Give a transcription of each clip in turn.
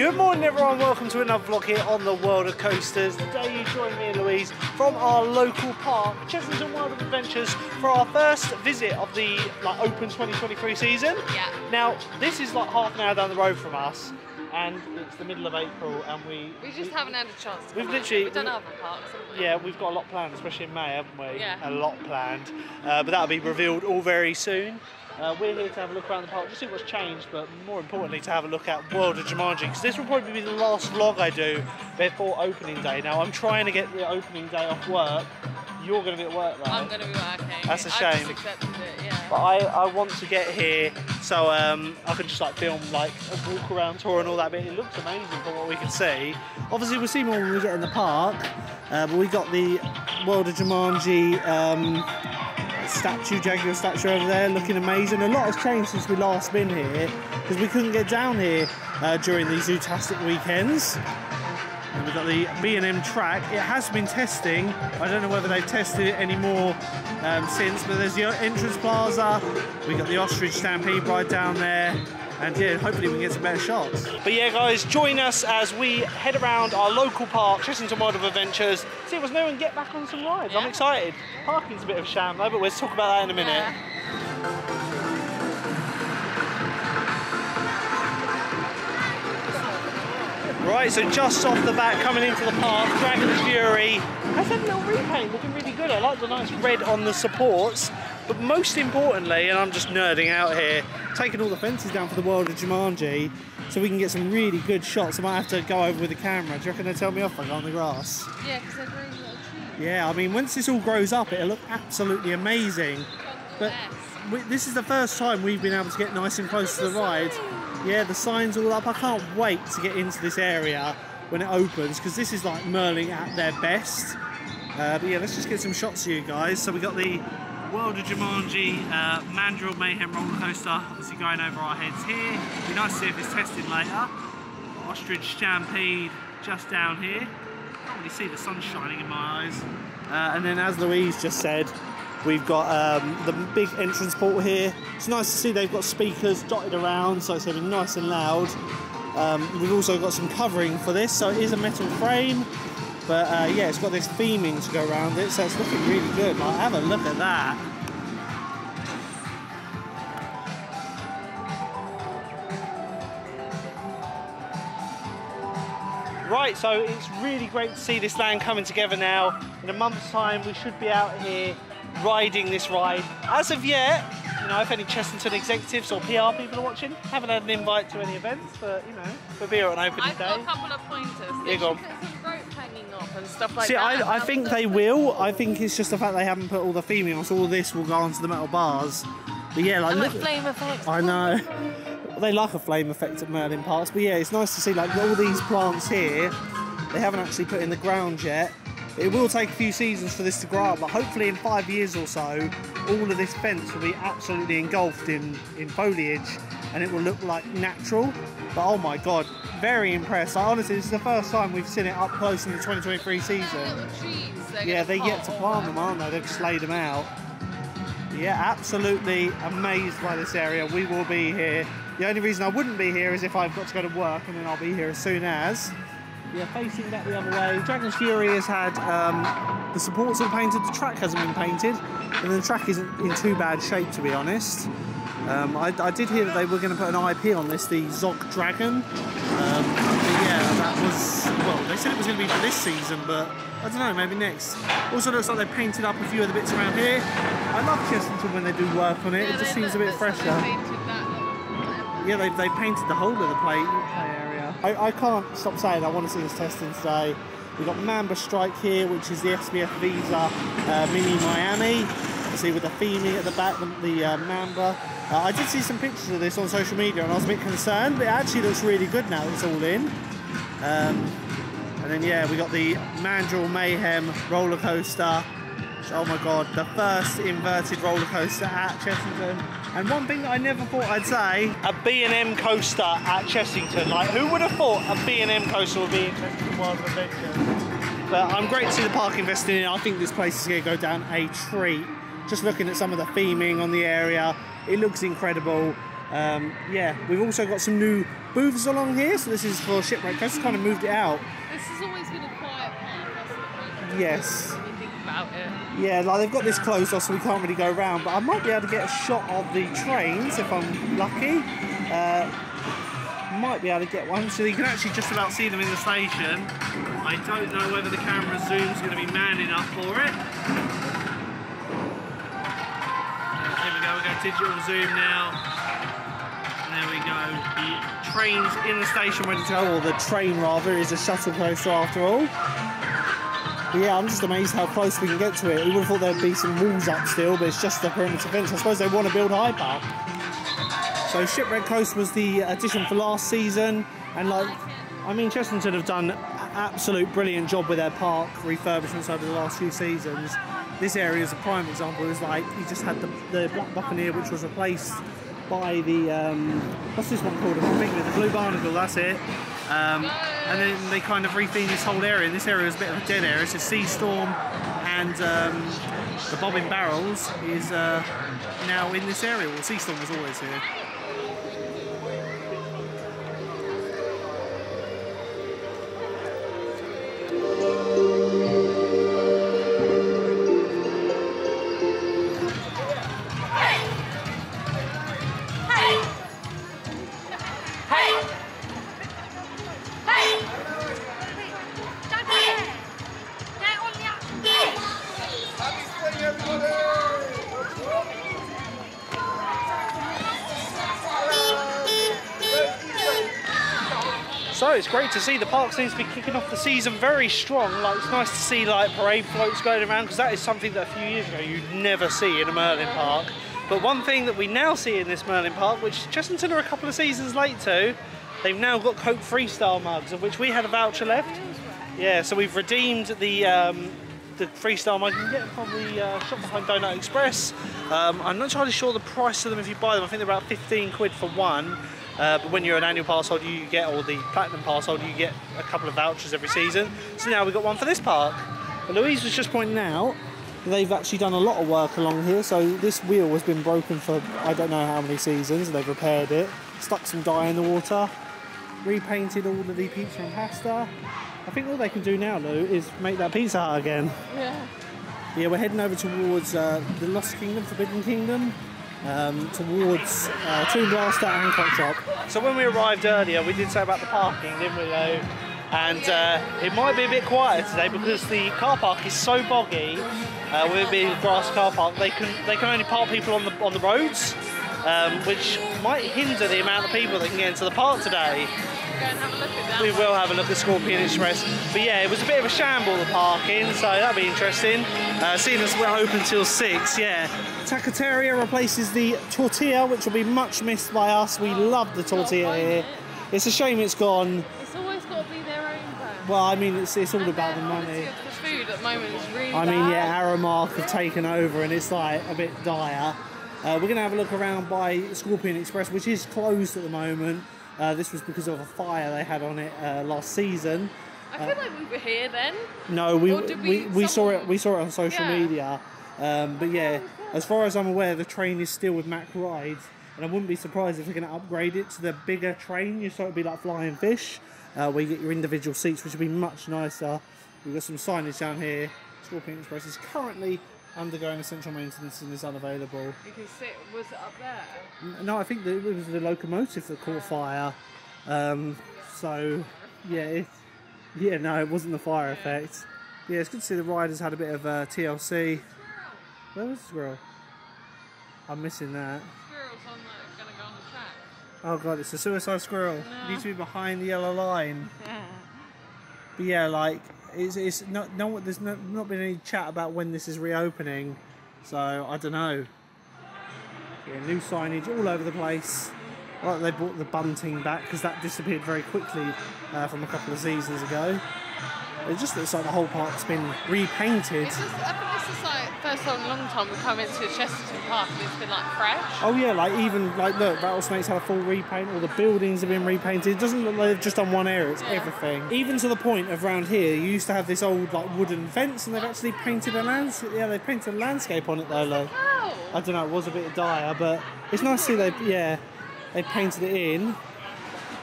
Good morning everyone, welcome to another vlog here on the World of Coasters. Today you join me and Louise from our local park, Chessington World of Adventures, for our first visit of the like open 2023 season. Yeah. Now, this is like half an hour down the road from us, and it's the middle of April, and we... We just haven't had a chance. To We've literally- We've done we- other parks, haven't we? Yeah, we've got a lot planned, especially in May, haven't we? Yeah. A lot planned. Uh, but that'll be revealed all very soon. Uh, we're here to have a look around the park, just see what's changed, but more importantly, to have a look at World of Jumanji, because this will probably be the last vlog I do before opening day. Now, I'm trying to get the opening day off work. You're going to be at work, right? I'm going to be working. That's a shame. just accepted it, yeah. But I, I want to get here so um, I can just like film like a walk around tour and all that bit. It looks amazing from what we can see. Obviously we'll see more when we get in the park. Uh, but we got the World of Jumanji um, statue, Jaguar statue over there looking amazing. A lot has changed since we last been here because we couldn't get down here uh, during these Zootastic weekends. And we've got the B&M track. It has been testing. I don't know whether they've tested it anymore um, since, but there's the entrance plaza. We've got the ostrich stampede right down there. And yeah, hopefully we can get some better shots. But yeah, guys, join us as we head around our local park, Chessington World of Adventures, see what's new and get back on some rides. I'm excited. Parking's a bit of a sham though, but we'll talk about that in a minute. Yeah. Right, so just off the bat, coming into the park, Dragon's Fury has had a little repaint, looking really good. I like the nice red on the supports, but most importantly, and I'm just nerding out here, taking all the fences down for the world of Jumanji, so we can get some really good shots. I might have to go over with the camera. Do you reckon they tell me off if I go on the grass? Yeah, because they're growing little trees. Yeah, I mean, once this all grows up, it'll look absolutely amazing. But we, this is the first time we've been able to get nice and close to the ride. Yeah, the sign's all up. I can't wait to get into this area when it opens because this is like Merlin at their best. Uh, but yeah, let's just get some shots of you guys. So we got the World of Jumanji uh, Mandrill Mayhem roller coaster, obviously going over our heads here. Be nice to see if it's tested later. Ostrich Stampede just down here. Can't really see the sun shining in my eyes. Uh, and then, as Louise just said, we've got um, the big entrance portal here. It's nice to see they've got speakers dotted around, so it's going to be nice and loud. Um, we've also got some covering for this, so it is a metal frame. But uh, yeah, it's got this theming to go around it, so it's looking really good. Like, have a look at that. Right, so it's really great to see this land coming together now. In a month's time, we should be out here riding this ride. As of yet, you know, if any Chessington executives or PR people are watching, haven't had an invite to any events, but you know, we'll be here on opening I've got a couple of pointers. Yeah, go should on. put some rope hanging off and stuff like See, that. I, I think they will. I think it's just the fact they haven't put all the females. all this will go onto the metal bars. But yeah, like look, flame effects. I know. They like a flame effect at Merlin Parks, but yeah, it's nice to see like all these plants here. They haven't actually put in the ground yet. It will take a few seasons for this to grow up, but hopefully in five years or so, all of this fence will be absolutely engulfed in, in foliage and it will look like natural. But oh my god, very impressed. Like, honestly, this is the first time we've seen it up close in the 2023 season. Trees. Yeah, they get to plant them, aren't they? They've just laid them out. Yeah, absolutely amazed by this area. We will be here. The only reason I wouldn't be here is if I've got to go to work, and then I'll be here as soon as. Yeah, facing that the other way. Dragon's Fury has had um, the supports all painted, the track hasn't been painted, and the track isn't in too bad shape to be honest. Um, I, I did hear that they were going to put an IP on this, the Zog Dragon. Um, but yeah, that was well. They said it was going to be for this season, but I don't know, maybe next. Also looks like they painted up a few of the bits around here. I love Chessington when they do work on it. Yeah, it just seems a bit that's how they fresher. Yeah, they, they painted the whole of the plate. I, I can't stop saying I want to see this testing today. We've got Mamba Strike here, which is the SBF Visa uh, Mini Miami. See with the theming at the back, the, the uh, Mamba. Uh, I did see some pictures of this on social media and I was a bit concerned, but it actually looks really good now it's all in. Um, and then yeah, we got the Mandrill Mayhem roller coaster. Oh my god, the first inverted roller coaster at Chessington. And one thing that I never thought I'd say, a B&M coaster at Chessington. Like, who would have thought a B&M coaster would be in Chessington of Adventure? But I'm great to see the park investing in it. I think this place is going to go down a treat. Just looking at some of the theming on the area, it looks incredible. Um, yeah, we've also got some new booths along here. So this is for Shipwreck Coast. Kind of moved it out. This has always been a quiet park, hasn't it? Yes. When you think about it. Yeah, like they've got this closed off, so we can't really go around. But I might be able to get a shot of the trains if I'm lucky. Uh, might be able to get one, so you can actually just about see them in the station. I don't know whether the camera zoom's going to be man enough for it. Uh, here we go, we go digital zoom now. And there we go. The train's in the station ready to go, or the train rather, is a shuttle coaster after all. But yeah, I'm just amazed how close we can get to it. We would have thought there'd be some walls up still, but it's just the perimeter fence. I suppose they want to build high Park. So Shipwreck Coast was the addition for last season, and like, I mean, Chessington have done absolute brilliant job with their park refurbishments over the last few seasons. This area is a prime example. It's like you just had the, the Black Buccaneer, which was replaced by the um, what's this one called? I'm thinking the Blue Barnacle. That's it. Um, and then they kind of rethemed this whole area. And this area is a bit of a dead area. It's a Sea Storm and um, the Bobbing Barrels is uh, now in this area. Well, Sea Storm was always here. It's great to see the park seems to be kicking off the season very strong. Like it's nice to see like parade floats going around because that is something that a few years ago you'd never see in a Merlin park. But one thing that we now see in this Merlin park, which Chessington are a couple of seasons late to, they've now got Coke Freestyle mugs, of which we had a voucher left. Yeah, so we've redeemed the um, the freestyle mug. You can get them from the uh, shop behind Donut Express. Um, I'm not entirely sure the price of them if you buy them. I think they're about 15 quid for one. Uh, but when you're an annual pass holder, you get, or the platinum pass holder, you get a couple of vouchers every season. So now we've got one for this park. But Louise was just pointing out they've actually done a lot of work along here. So this wheel has been broken for I don't know how many seasons. They've repaired it, stuck some dye in the water, repainted all of the pizza and pasta. I think all they can do now, Lou, is make that Pizza Hut again. Yeah. Yeah, we're heading over towards uh, the Lost Kingdom, Forbidden Kingdom, um, towards uh, Tomb Blaster and Croc Drop. So when we arrived earlier, we did say about the parking, didn't we, Lou? And uh, it might be a bit quieter today because the car park is so boggy. Uh, with it being a grass car park, they can they can only park people on the on the roads, um, which might hinder the amount of people that can get into the park today. Go and have a look at that. We will have a look at Scorpion Express. But yeah, it was a bit of a shamble, the parking, so that'll be interesting. Uh, seeing as we're open till 6, yeah. Tacateria replaces the tortilla, which will be much missed by us. We love the tortilla here. It's a shame it's gone. It's always got to be their own brand. Well, I mean, it's, it's all And about the money. The food at the moment is really I mean, bad. yeah, Aramark have taken over and it's like a bit dire. Uh, we're going to have a look around by Scorpion Express, which is closed at the moment. Uh, this was because of a fire they had on it uh, last season. I feel like we were here then. No, we we, we- we saw it we saw it on social Yeah. media. Um, but yeah, as far as I'm aware, the train is still with Mack Rides, and I wouldn't be surprised if they're going to upgrade it to the bigger train. You so it'd be like Flying Fish, uh, where you get your individual seats, which would be much nicer. We've got some signage down here. Scorpion Express is currently undergoing essential maintenance and is unavailable. You can sit. Was it up there? No, I think that it was the locomotive that caught fire. Um, so, yeah, it, yeah, no, it wasn't the fire effect. Yeah, it's good to see the riders had a bit of uh, TLC. Where was the squirrel? I'm missing that. Squirrels on the gonna go on the track. Oh god, it's a suicide squirrel. No. Needs to be behind the yellow line. Yeah. But yeah, like it's, it's not no there's no, not been any chat about when this is reopening, so I don't know. Yeah, new signage all over the place. Like they brought the bunting back because that disappeared very quickly uh, from a couple of seasons ago. It just looks like the whole park's been repainted. It's just, I think this is like first time in a long time we've come into Chessington Park and it's been like fresh. Oh yeah, like even like look, Rattlesnakes had a full repaint. All the buildings have been repainted. It doesn't look like they've just done one area. It's Yeah. everything. Even to the point of around here, you used to have this old like wooden fence, and they've actually painted a landscape. Yeah, they painted a landscape on it though. Like, Oh! I don't know, it was a bit dire, but it's nice to see they. Yeah, they painted it in.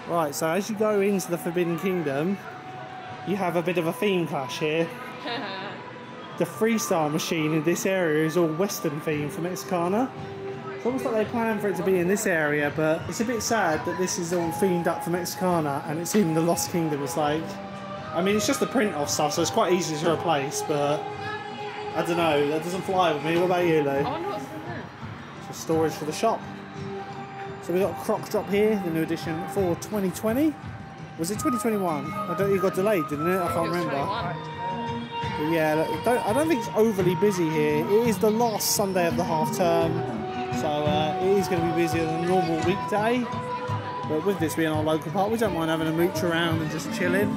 Right, so as you go into the Forbidden Kingdom, you have a bit of a theme clash here. the freestyle machine in this area is all Western themed for Mexicana. It's almost like they planned for it to be in this area, but it's a bit sad that this is all themed up for Mexicana and it's in the Lost Kingdom. It's like, I mean, it's just the print off stuff, so it's quite easy to replace, but I don't know, that doesn't fly with me. What about you, Lou? I wonder what's in there. It's storage for the shop. So we got Croc Drop here, the new edition for 2020. Was it 2021? I don't. It got delayed, didn't it? I can't remember. Yeah, don't, I don't think it's overly busy here. It is the last Sunday of the half term, so uh, it is going to be busier than a normal weekday. But with this being our local park, we don't mind having a mooch around and just chilling.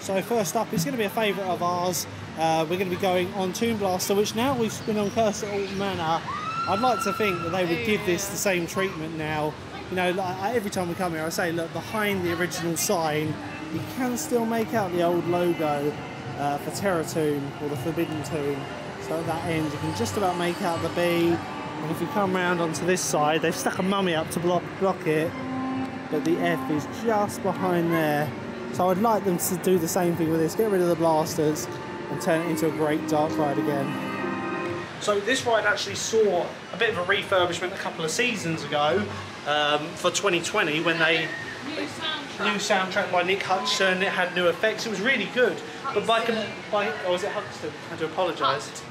So first up, it's going to be a favourite of ours. Uh, we're going to be going on Tomb Blaster, which now we've been on Curse at Alton Manor. I'd like to think that they would give this the same treatment now. You know, like, every time we come here, I say, look, behind the original sign, you can still make out the old logo uh, for Terror Tomb or the Forbidden Tomb. So at that end, you can just about make out the B. And if you come round onto this side, they've stuck a mummy up to block, block it but the F is just behind there. So I'd like them to do the same thing with this, get rid of the blasters and turn it into a great dark ride again. So this ride actually saw a bit of a refurbishment a couple of seasons ago um, for 2020 when they New soundtrack. new soundtrack by Nick Hutchison. It had new effects. It was really good. But by by oh, was it Huxton? I do apologise.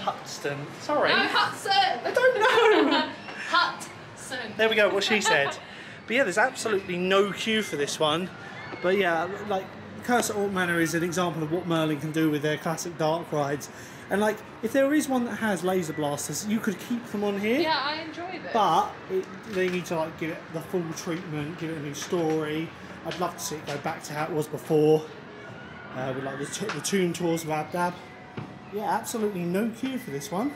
Huxton. Sorry. No, Hudson. I don't know. Hudson. There we go, what she said. But yeah, there's absolutely no queue for this one. But yeah, like Curse at Alton Manor is an example of what Merlin can do with their classic dark rides. And like, if there is one that has laser blasters, you could keep them on here. Yeah, I enjoy this. But it, they need to like give it the full treatment, give it a new story. I'd love to see it go back to how it was before, uh, with like the, t- the tomb tours of Abdab. Yeah, absolutely no queue for this one.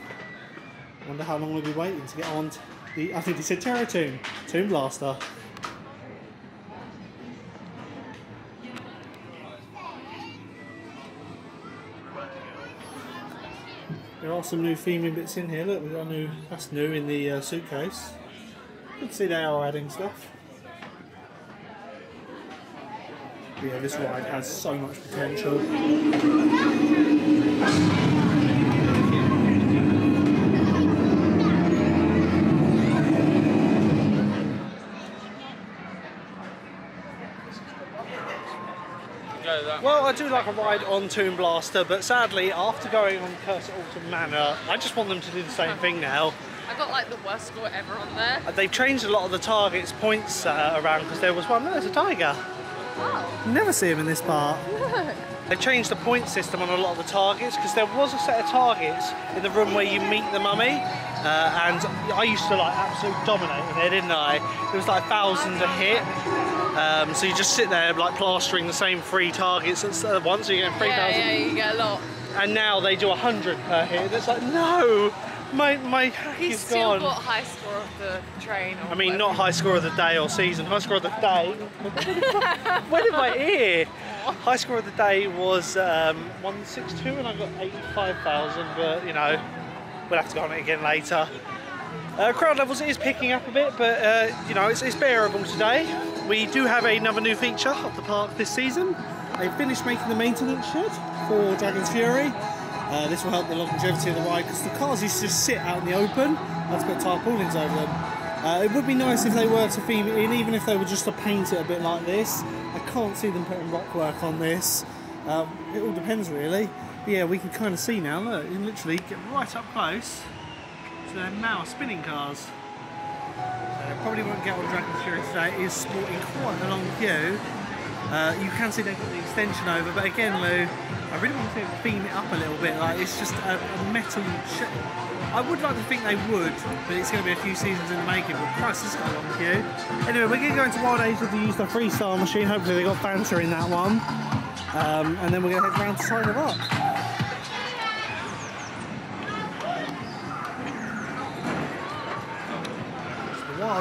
Wonder how long we'll be waiting to get on to the. I think he said Terror Tomb, Tomb Blaster. There are some new theming bits in here. Look, we've got new. That's new in the uh, suitcase. You can see they are adding stuff. Yeah, this ride has so much potential. I do like a ride on Tomb Blaster, but sadly, after going on Curse Alton Manor, I just want them to do the same thing now. I got like the worst score ever on there. Uh, They've changed a lot of the targets points uh, around because there was one. No, there's a tiger. Wow. Never see him in this part. They changed the point system on a lot of the targets because there was a set of targets in the room where you meet the mummy, uh, and I used to like absolutely dominate in there, didn't I? It was like thousands a hit. Um, so you just sit there like plastering the same three targets at once, so you're getting three Yeah, yeah, you get a lot. And now they do a hundred per hit. And it's like no, my my hack He's is still gone. got high score of the train. Or I mean, whatever. not high score of the day or season. High score of the day. Where did my ear? High score of the day was um, 162, and I got 85,000. But you know, we'll have to go on it again later. Uh, crowd levels is picking up a bit, but uh, you know it's, it's bearable today. We do have another new feature of the park this season. They finished making the maintenance shed for Dragon's Fury. Uh, this will help the longevity of the ride because the cars used to just sit out in the open. Let's put tarpaulins over them. Uh, it would be nice if they were to theme it in, even if they were just to paint it a bit like this. I can't see them putting rock work on this. Um, it all depends really. But yeah, we can kind of see now. Look, you can literally get right up close to their mouse spinning cars. Uh, probably won't get on Dragon's Fury today. It is sporting quite a long queue. Uh, you can see they've got the extension over, but again, Lou, I really want to beam it up a little bit. Like it's just a, a metal. Sh- I would like to think they would, but it's going to be a few seasons in the making. But Christ, this has got a long queue. Anyway, we're going to go into Wild Asia to use the freestyle machine. Hopefully, they got Fanta in that one, um, and then we're going to head round to Tiger Rock.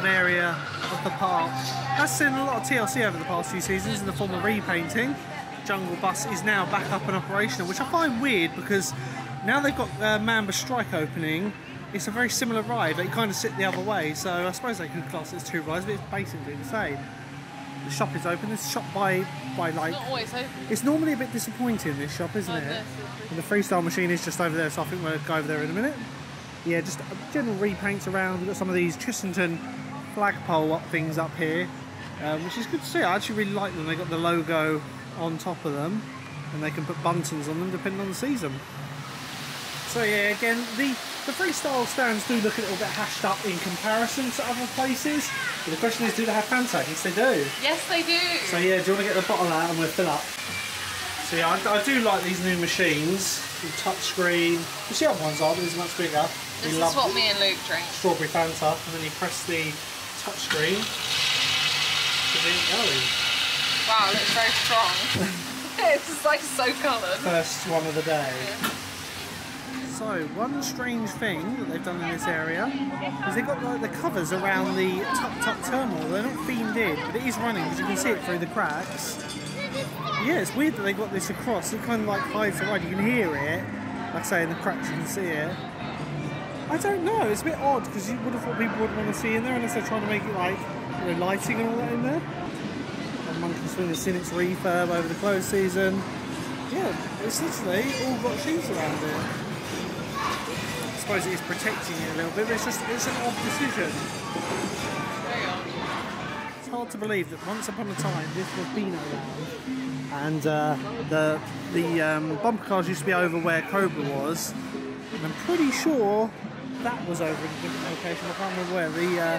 Area of the park. That's seen a lot of TLC over the past few seasons in the form of repainting. Jungle Bus is now back up and operational, which I find weird because now they've got uh, Mamba Strike opening. it's a very similar ride. but They kind of sit the other way, so I suppose they can class it as two rides, but it's basically the same. The shop is open. It's shop by by like. Not always open. It's normally a bit disappointing this shop, isn't Oh, it? this And the freestyle machine is just over there, so I think we'll go over there in a minute. Yeah, just general repaints around. We've got some of these Chessington flagpole up things up here, um, which is good to see. I actually really like them. They got the logo on top of them, and they can put buntons on them depending on the season. So yeah, again, the the freestyle stands do look a little bit hashed up in comparison to other places. But the question is, do they have Fanta? Yes, they do. Yes, they do. So yeah, do you want to get the bottle out and we'll fill up? So yeah, I, I do like these new machines. The touchscreen. You see other ones are, but it's much bigger. this we is what me and Luke drink. strawberry Fanta, and then you press the touchscreen to get it going. Wow, it looks very strong. it's like so coloured. First one of the day. So one strange thing that they've done in this area is they've got like the covers around the Tuk Tuk Turmoil. They're not themed in, but it is running because you can see it through the cracks. Yeah, it's weird that they got this across. It kind of like hides the ride. You can hear it. Like I say, in the cracks you can see it. I don't know. It's a bit odd because you would have thought people would want to see in there unless they're trying to make it like you know, lighting and all that in there. And Monkey Swing has seen its refurb over the close season. Yeah, it's literally all got shoes around it. I suppose it is protecting it a little bit, but it's just it's an odd decision. It's hard to believe that once upon a time this was Beano Land and uh, the the um, bumper cars used to be over where Cobra was. And I'm pretty sure that was over in a different location. I can't remember where. The uh,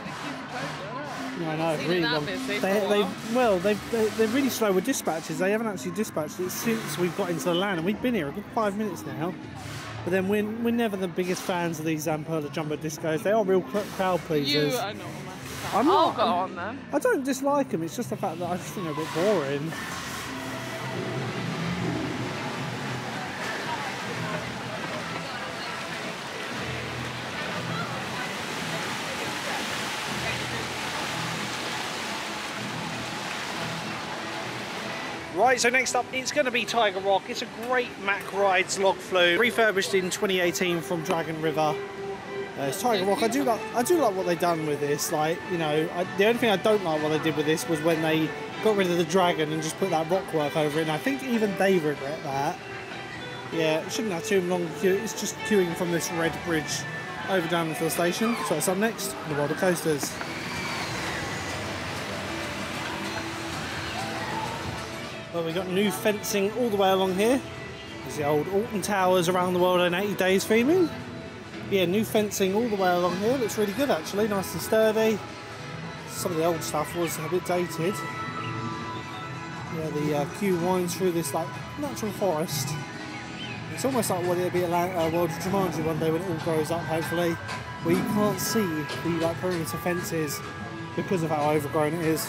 no, no, Been really that long. They, they, well, they've, they, they're really slow with dispatches. They haven't actually dispatched it since we've got into the land, and we've been here a good five minutes now. But then we're, we're never the biggest fans of these Zamperla Jumbo Discos. They are real cr- crowd You pleasers. are not a massive fan. I'm I'll not- go on them. I don't dislike them. It's just the fact that I just think they're a bit boring. Right, so next up it's going to be Tiger Rock. It's a great Mack Rides log flume, refurbished in 2018 from Dragon River. Uh, it's Tiger Rock. I do like I do like what they've done with this. Like you know, I, the only thing I don't like what they did with this was when they got rid of the dragon and just put that rock work over it. And I think even they regret that. Yeah, it shouldn't have too long queue. It's just queuing from this red bridge over down to the station. So it's up next, the roller coasters. Well, we've got new fencing all the way along here. There's the old Alton Towers around the world in 80 days theming. Yeah, new fencing all the way along here. Looks really good actually, nice and sturdy. Some of the old stuff was a bit dated. Yeah, the uh, queue winds through this like natural forest. It's almost like what it'll be La- uh, World of Jumanji one day when it all grows up, hopefully, where you can't see the like perimeter fences because of how overgrown it is.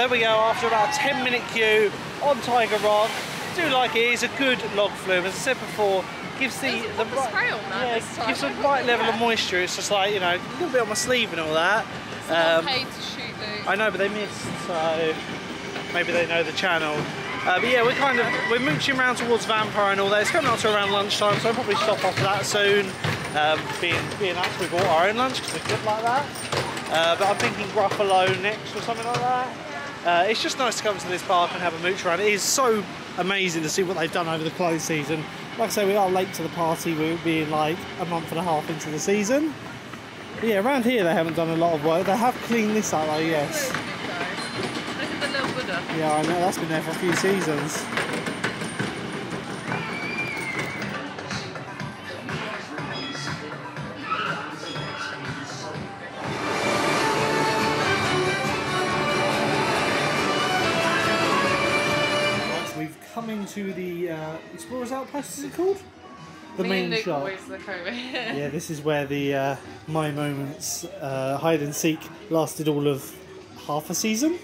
There we go, after about a 10 minute queue on Tiger Rock. Do like it, it is a good log flume, as I said before, gives the, the proper spray on that yeah, gives a right level of moisture. It's just like, you know, a little bit on my sleeve and all that. Um, paid to shoot I know, but they missed, so maybe they know the channel. Uh, but yeah, we're kind of we're mooching around towards Vampire and all that. It's coming up to around lunchtime, so I'll probably stop off for that soon. Um, being being us, we bought our own lunch because we're good like that. Uh, but I'm thinking Gruffalo next or something like that. Uh, it's just nice to come to this park and have a mooch around. It is so amazing to see what they've done over the close season. Like I say, we are late to the party, we're being like a month and a half into the season. But yeah, around here they haven't done a lot of work. They have cleaned this up though, yes. Look at the little Buddha. Yeah, I know, that's been there for a few seasons. Explorers Outpost, is it called? The Me main shop. always look over. Yeah, this is where the uh, My Moments uh, hide and seek lasted all of half a season.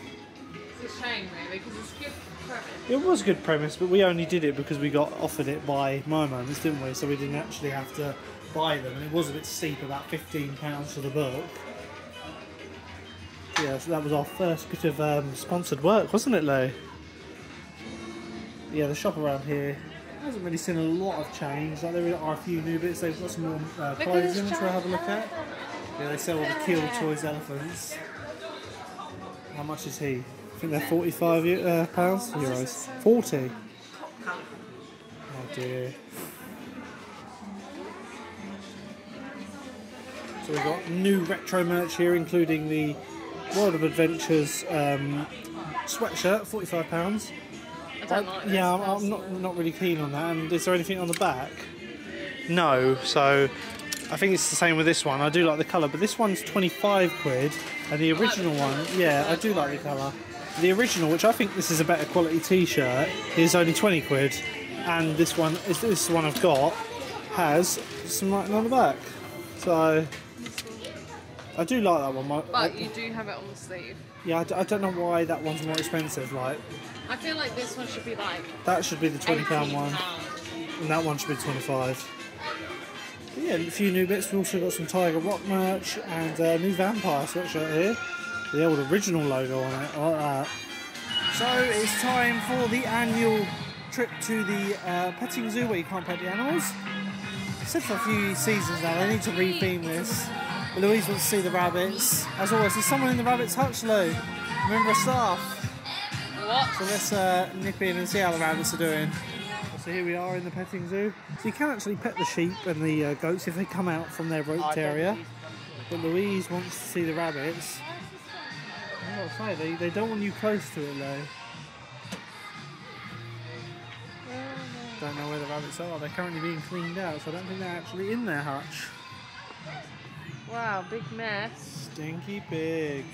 It's a shame, really, because it's good premise. It was a good premise, but we only did it because we got offered it by My Moments, didn't we? So we didn't actually have to buy them, and it was a bit steep, about £15 for the book. Yeah, so that was our first bit of um, sponsored work, wasn't it, Lou? Yeah, the shop around here hasn't really seen a lot of change. Like there are a few new bits. They've got some more uh, clothes in to have a look at. Yeah, they sell all the Kill Toys elephants. How much is he? I think they're 45 uh, pounds, euros. 40. Oh dear. So we've got new retro merch here, including the World of Adventures um, sweatshirt, 45 pounds. I don't like this. Yeah, I'm, I'm not not really keen on that. And is there anything on the back? No. So I think it's the same with this one. I do like the colour, but this one's 25 quid, and the oh, original one, yeah, I do like the colour. The original, which I think this is a better quality T-shirt, is only 20 quid, and this one, is this one I've got, has some writing on the back. So I do like that one. My- But you do have it on the sleeve. Yeah, I d- I, don't know why that one's more expensive. Like I feel like this one should be like that should be the 20 pound one. And that one should be 25. Yeah, a few new bits. We've also got some Tiger Rock merch and a new Vampire sweatshirt here. The old original logo on it. I like that. So it's time for the annual trip to the uh, petting zoo where you can't pet the animals. Said for a few seasons now, they need to retheme this. Louise wants to see the rabbits. As always, there's someone in the rabbit's hutch, Lou. Member of staff. What? So let's uh, nip in and see how the rabbits are doing. So here we are in the petting zoo. So you can actually pet the sheep and the uh, goats if they come out from their roped area. But Louise wants to see the rabbits. I gotta say, they, they don't want you close to it though. Don't know where the rabbits are. They're currently being cleaned out, so I don't think they're actually in their hutch. Wow, big mess. Stinky pig.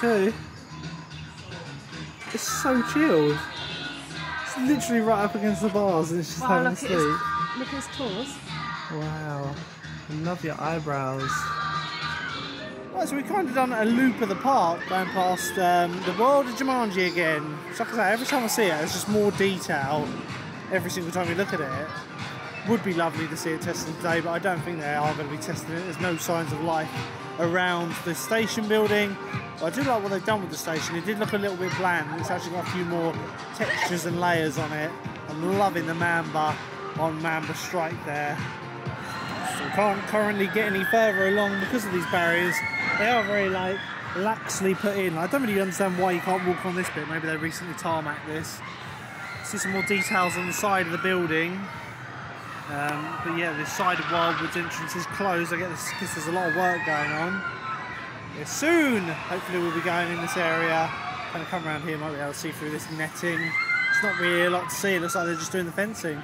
Too. It's so chilled. It's literally right up against the bars and it's just having a sleep. look at his toes. Wow. I love your eyebrows. So we've kind of done a loop of the park going past um, the world of Jumanji again. So like I say, every time I see it, there's just more detail every single time you look at it. Would be lovely to see it tested today, but I don't think they are going to be testing it. There's no signs of life around the station building. But I do like what they've done with the station. It did look a little bit bland. It's actually got a few more textures and layers on it. I'm loving the Mamba on Mamba Strike there. So we can't currently get any further along because of these barriers. They are very like laxly put in. I don't really understand why you can't walk on this bit. Maybe they recently tarmacked this. See some more details on the side of the building. Um, but yeah, this side of Wildwood's entrance is closed. I get this because there's a lot of work going on. Yeah, soon, hopefully, we'll be going in this area. Kind of come around here, might be able to see through this netting. It's not really a lot to see. It looks like they're just doing the fencing.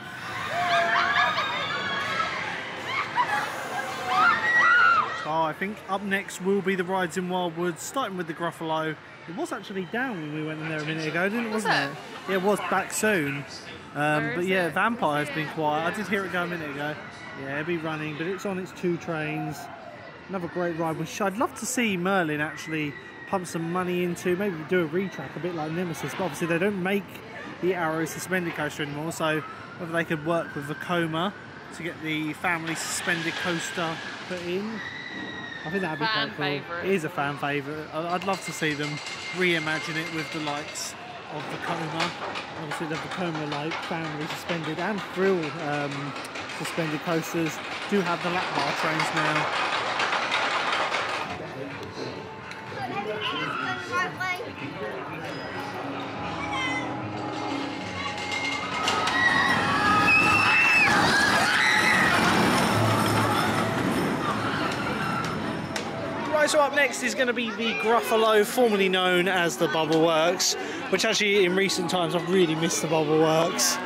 So I think up next will be the rides in Wildwood, starting with the Gruffalo. It was actually down when we went in there a minute ago, didn't it? Was Wasn't it? Yeah, it was back soon. Um, but yeah, it? Vampire's been quiet. I did hear it go a minute ago. Yeah, it'll be running, but it's on its two trains. Another great ride, which I'd love to see Merlin actually pump some money into. Maybe do a retrack, a bit like Nemesis. But obviously, they don't make the Arrow suspended coaster anymore. So whether they could work with Vekoma to get the family suspended coaster put in. I think that'd be Fan quite cool. favourite. It is a fan favourite. I'd love to see them reimagine it with the likes of Vekoma. Obviously, the Vekoma like family suspended and thrill um, suspended coasters do have the lap bar trains now. So up next is going to be the Gruffalo, formerly known as the Bubble Works, which actually in recent times I've really missed the Bubble Works.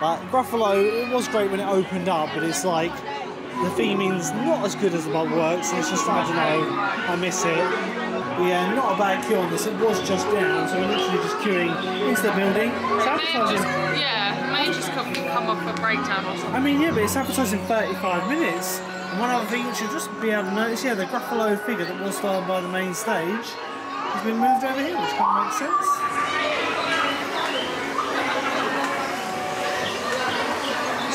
But Gruffalo, it was great when it opened up, but it's like the theming's not as good as the Bubble Works, and it's just, I don't know, I miss it. But yeah, not a bad queue on this, it was just down, so we're literally just queuing into the building. It's advertising. yeah, may just come, come off a breakdown or something? I mean, yeah, but it's advertised in 35 minutes. One other thing you should just be able to notice, yeah, the Gruffalo figure that was started by the main stage has been moved over here, which kind of makes sense.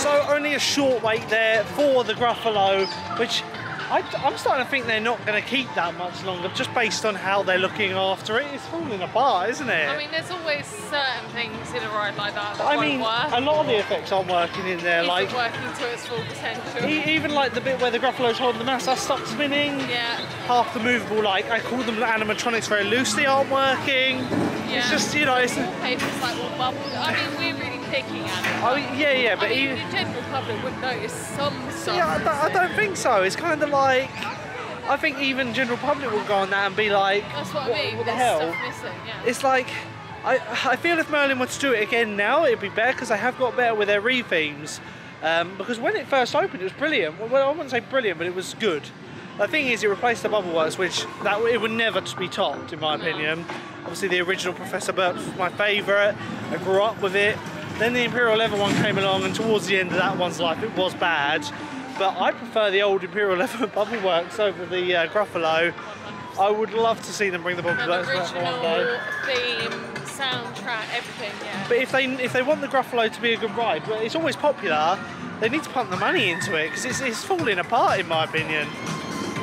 So only a short wait there for the Gruffalo, which I, am starting to think they're not going to keep that much longer, just based on how they're looking after it. It's falling apart, isn't it? I mean, there's always certain things in a ride like that that I mean, work. a lot of the effects aren't working in there. Isn't like working to its full potential. e- even like the bit where the Gruffalo's holding the mass, that's stopped spinning. yeah, Half the movable, like I call them animatronics very loosely, aren't working. yeah. It's just you know, it's. Wallpaper's like all bubbled. I mean, we're really picking at it. Oh yeah, yeah, but I mean, even, the general public would notice some stuff. yeah, I don't, I don't think so. It's kind of like. I think even general public will go on that and be like, That's what, what, I mean. what the There's hell? missing. Yeah. It's like, I, I feel if Merlin were to do it again now, it'd be better because they have got better with their re-themes. Um, because when it first opened, it was brilliant. Well, I wouldn't say brilliant, but it was good. The thing is, it replaced the Bubble Works, which that it would never be topped, in my No. opinion. Obviously, the original Professor Burps was my favourite. I grew up with it. Then the Imperial Leather one came along, and towards the end of that one's life, it was bad. But I prefer the old Imperial Bubble Works over the uh, Gruffalo. I would love to see them bring the Bubble Works back one day. theme, soundtrack, everything. Yeah. But if they if they want the Gruffalo to be a good ride, but it's always popular, they need to pump the money into it because it's, it's falling apart in my opinion.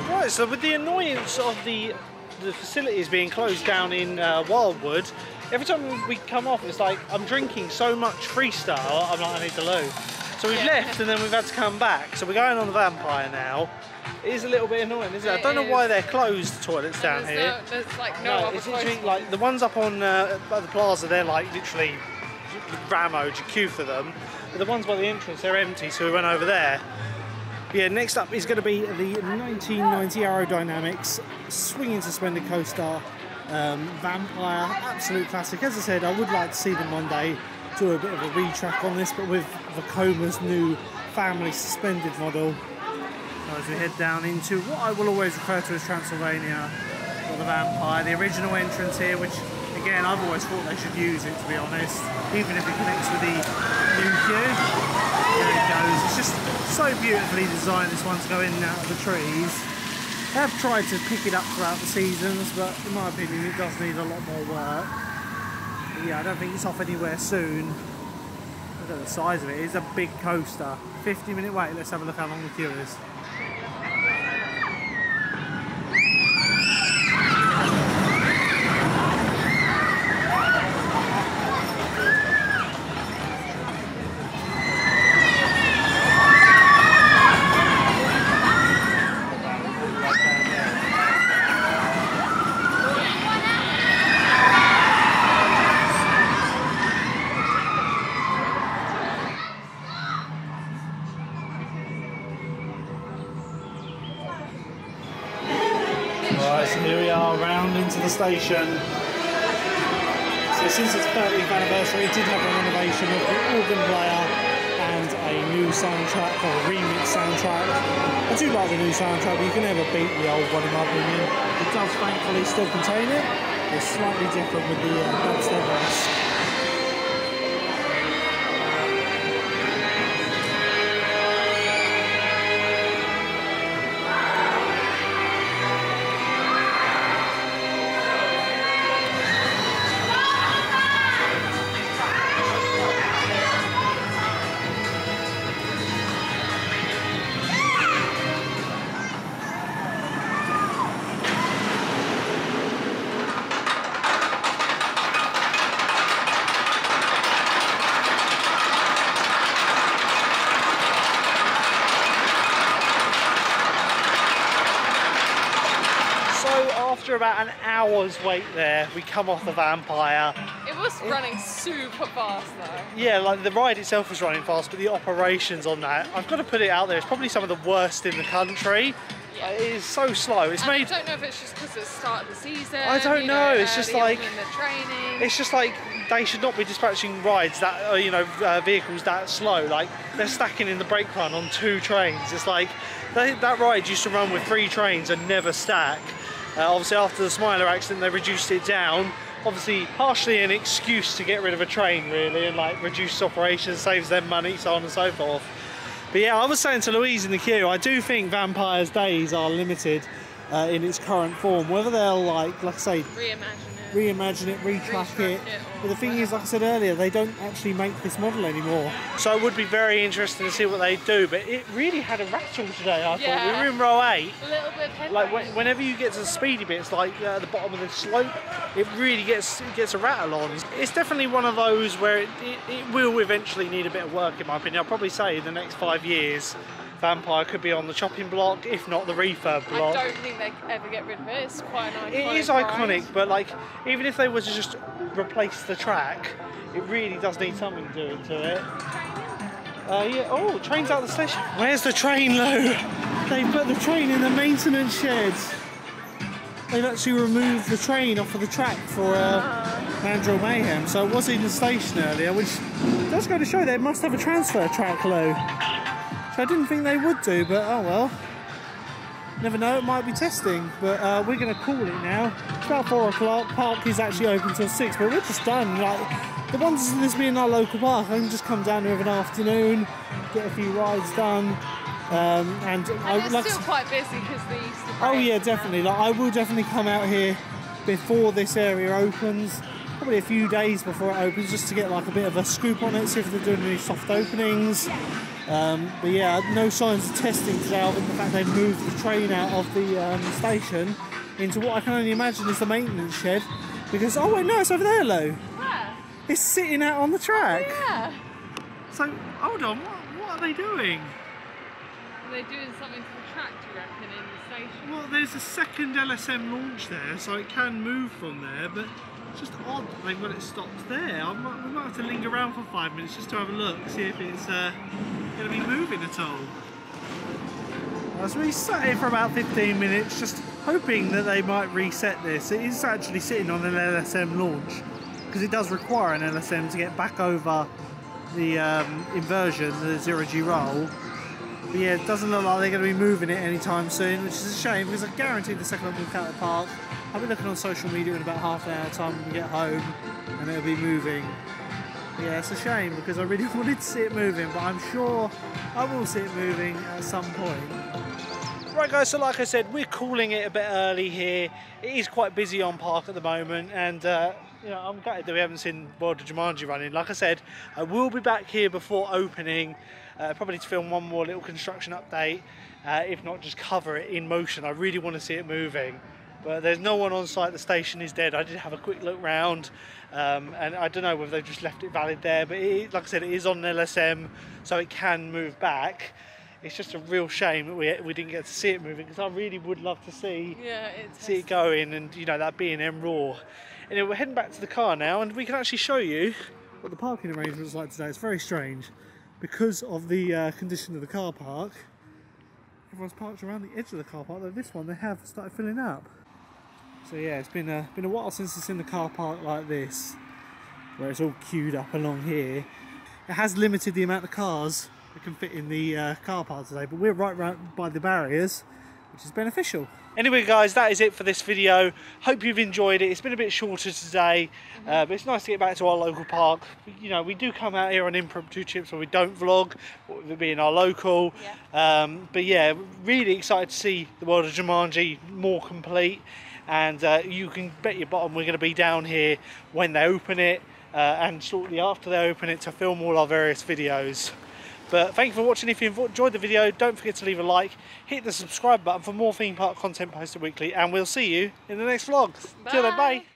Right, so with the annoyance of the the facilities being closed down in uh, Wildwood, every time we come off, it's like I'm drinking so much freestyle. I'm like I need to loo. So we've Yeah. left and then we've had to come back. So we're going on the Vampire now. It is a little bit annoying, isn't it? I don't know why they're closed the toilets down there's here. No, there's like no, No, other it's literally like the ones up on uh, by the plaza. They're like literally ramoed. You queue for them. But the ones by the entrance, they're empty. So we went over there. Yeah, next up is going to be the 1990 Arrow Dynamics swinging suspended coaster um, Vampire, absolute classic. As I said, I would like to see them one day do a bit of a retrack on this, but with Vekoma's new family suspended model. So as we head down into what I will always refer to as Transylvania or the Vampire, the original entrance here, which again I've always thought they should use it to be honest, even if it connects with the new queue. There it goes. It's just so beautifully designed. This one to one's going out of the trees. They have tried to pick it up throughout the seasons, but in my opinion, it does need a lot more work. But yeah, I don't think it's off anywhere soon. At the size of it. It's a big coaster. 50 minute wait. Let's have a look how long the queue is. The old one in my opinion. It does thankfully still contain it. It's slightly different with the uh, dubstep hour's wait there, we come off the Vampire. It was running super fast though. Yeah, like the ride itself was running fast, but the operations on that, I've got to put it out there, it's probably some of the worst in the country. Yeah. It is so slow. It's And made. I don't know if it's just because it's start of the season. I don't you know, it's just like- in the training. It's just like they should not be dispatching rides that, uh, you know, uh, vehicles that slow. Like they're stacking in the brake run on two trains. It's like they, that ride used to run with three trains and never stack. Uh, obviously, after the Smiler accident, they reduced it down. obviously partially an excuse to get rid of a train really and like reduce operations, saves them money, so on and so forth. But yeah, I was saying to Louise in the queue, I do think Vampire's days are limited uh, in its current form. Whether they'll like, I say, Reimagine. Reimagine it, retrack Retrack it. it But the or thing is, like I said earlier, they don't actually make this model anymore. So it would be very interesting to see what they do. But it really had a rattle today. I thought we Yeah. were in row eight. a little bit of. Like when, whenever you get to the speedy bits, like uh, at the bottom of the slope, it really gets it gets a rattle on. It's definitely one of those where it, it, it will eventually need a bit of work, in my opinion. I'll probably say in the next five years, Vampire could be on the chopping block, if not the refurb block. I don't think they ever get rid of it. It's quite an iconic. It is ride. iconic, but like even if they were to just replace the track, it really does need something doing to it. Uh, yeah. Oh, train's out of the station. Where's the train, Lou? They put the train in the maintenance sheds. They've actually removed the train off of the track for uh, Mandrill Mayhem, so it was in the station earlier, which does go to show they must have a transfer track, Lou. I didn't think they would do, but oh well. Never know, it might be testing, but uh, we're going to call it now. It's about four o'clock. Park is actually open till six, but we're just done. Like the ones of this being our local park, I can just come down here of an afternoon, get a few rides done, um, and, I And it's like. still quite busy because the Easter Oh yeah, is now. definitely. Like I will definitely come out here before this area opens. Probably a few days before it opens, just to get like a bit of a scoop on it, see if they're doing any soft openings. Um, but yeah, no signs of testing today, other than the fact they've moved the train out of the um, station into what I can only imagine is the maintenance shed. Because oh wait, no, it's over there, Lou. Yeah. It's sitting out on the track. Yeah. So hold on, what, what are they doing? They're they doing something to the track, do you reckon, in the station? Well, there's a second LSM launch there, so it can move from there, but it's just odd like when it stops there. I might, we might have to linger around for five minutes just to have a look, see if it's uh, going to be moving at all. As we sat here for about 15 minutes, just hoping that they might reset this. It is actually sitting on an LSM launch, because it does require an LSM to get back over the um, inversion, the zero G roll. But yeah, it doesn't look like they're going to be moving it anytime soon, which is a shame because I guarantee the second one will count the park. I'll be looking on social media in about half an hour time when we get home and it'll be moving. Yeah, it's a shame because I really wanted to see it moving, but I'm sure I will see it moving at some point. Right guys, so like I said, we're calling it a bit early here. It is quite busy on park at the moment and uh, you know, I'm gutted that we haven't seen World of Jumanji running. Like I said, I will be back here before opening. Uh, probably to film one more little construction update, uh, if not just cover it in motion. I really want to see it moving. But there's no one on site, the station is dead. I did have a quick look round um, and I don't know whether they've just left it valid there, but it, like I said, it is on LSM so it can move back. It's just a real shame that we, we didn't get to see it moving because I really would love to see Yeah, see it going and you know that B&M roar. Anyway, we're heading back to the car now and we can actually show you what the parking arrangements like today. It's very strange because of the uh, condition of the car park. Everyone's parked around the edge of the car park, though this one they have started filling up. So yeah, it's been a, been a while since it's in the car park like this, where it's all queued up along here. It has limited the amount of cars that can fit in the uh, car park today, but we're right round by the barriers, which is beneficial. Anyway, guys, that is it for this video. Hope you've enjoyed it. It's been a bit shorter today, uh, but it's nice to get back to our local park. You know, we do come out here on impromptu trips where we don't vlog, with it being our local. Um, but yeah, really excited to see the world of Jumanji more complete. And uh, you can bet your bottom we're going to be down here when they open it uh, and shortly after they open it to film all our various videos. But thank you for watching. If you enjoyed the video, don't forget to leave a like, hit the subscribe button for more theme park content posted weekly, and we'll see you in the next vlog. Till then, Bye. bye.